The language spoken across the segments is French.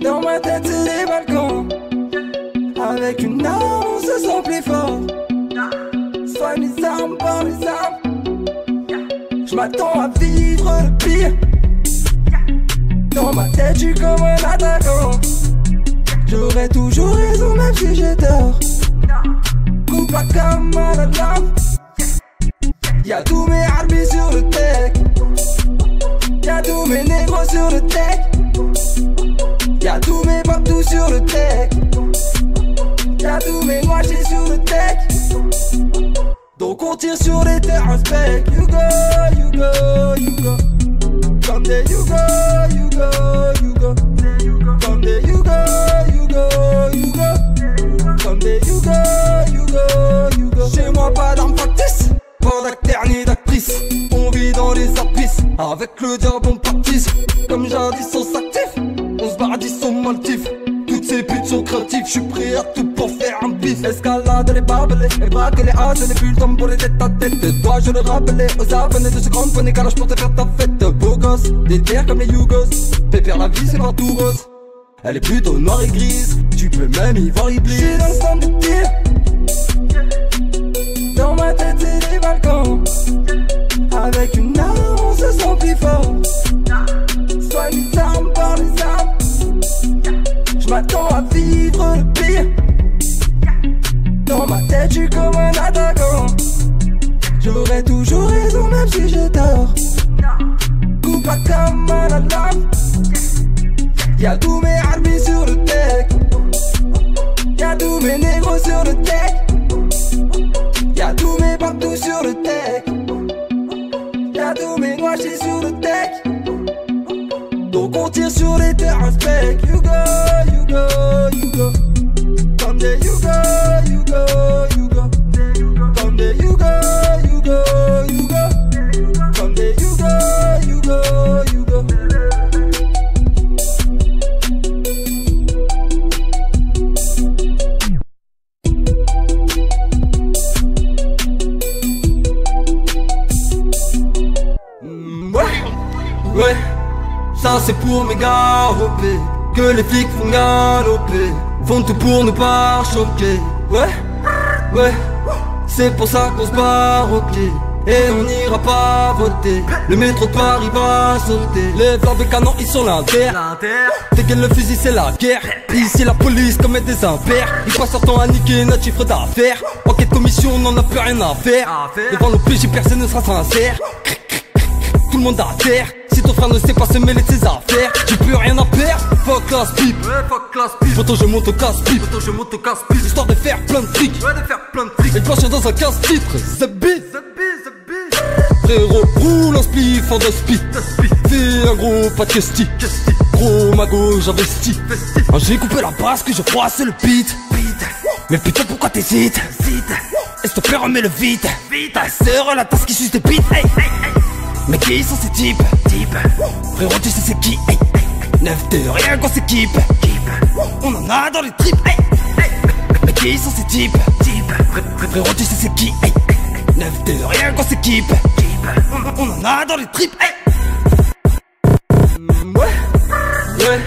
Dans ma tête, c'est les balcons. Avec une arme, on se sent plus fort. Soit les armes par les armes. Je m'attends à vivre le pire. Dans ma tête, je suis comme un attaquant. J'aurais toujours raison, même si j'ai tort. Coupe pas comme à la lame. Y'a tous mes armes sur le deck. Y'a tous mes négros sur le deck. Y'a tous mes partout sur le deck. Y'a tous mes moitiés sur le deck. Donc on tire sur les terrains spec. You go, you go, you go. Comme you go, you go, avec le diable on partise. Comme jadis on s'active, on se baradise au Maldives. Toutes ces putes sont créatives, je suis prêt à tout pour faire un bif. Escalade les barbelés, et braque les hases, les bulles pour les têtes à tête. Toi je le rappelais aux avenues de ce grand poney pour te faire ta fête. Beau gosse, des terres comme les Yougos. Pépère la vie, c'est pas tout rose. Elle est plutôt noire et grise, tu peux même y voir Iblis. J'suis dans le tir. Ma tête, je comme un attaquant. J'aurais toujours raison, même si j'ai tort. Coupe pas comme à la lame. Y'a tous mes armes sur le deck. Y'a tous mes négros sur le deck. Y'a tous mes partout sur le deck. Y'a tous mes noachés sur le deck. Donc on tire sur les terrains spec. You go, you go, you go. C'est pour mes galopés Que les flics font galoper Font tout pour nous pas choquer. Ouais, ouais, c'est pour ça qu'on se barre ok. Et on n'ira pas voter. Le métro de Paris va sauter. Les flammes de canon ils sont là terre. Le fusil c'est la guerre. Ici la police commet des impairs Ils passent leur temps à niquer notre chiffre d'affaires. Enquête commission on n'en a plus rien à faire. Devant nos PJ personne ne sera sincère. Tout le monde à terre Si ton frère ne sait pas se mêler de ses affaires J'ai plus rien à perdre Fuck class pipe Ouais, fuck class pipe. Photo je monte au casse-pipe. Photo, je monte au casse pipe. Histoire de faire plein de fric Ouais, de faire plein de fric. Et de blanchir dans un casse-titre. The beat Zabi, zabi. Frérot roule en spliff en deux speed Fais un gros pas de questi. Gros mago j'investis Ah, J'ai coupé la basse que je froisse le beat. Mais putain pourquoi t'hésites Est-ce te plaît remets le vite. Ta sœur la tasse qui suce des bites hey, hey, hey. Mais qui sont ces types? Frérot tu sais c'est qui? Hey, de rien qu'on s'équipe On en a dans les tripes. Hey. Mais qui sont ces types? Frérot tu sais c'est qui? Neuf de rien qu'on s'équipe on, on en a dans les tripes. Mm, Ouais, ouais.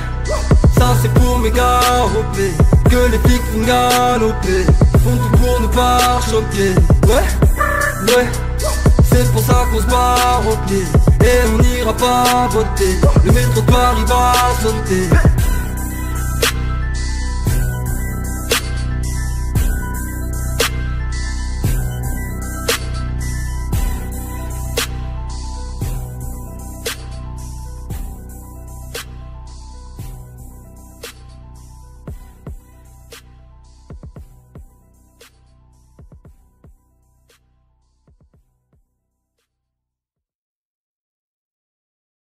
Ça c'est pour mes galopés Que les flics font galoper. Font tout pour nous pas choquer. Ouais, ouais Et on n'ira pas voter. Le métro de Paris va sauter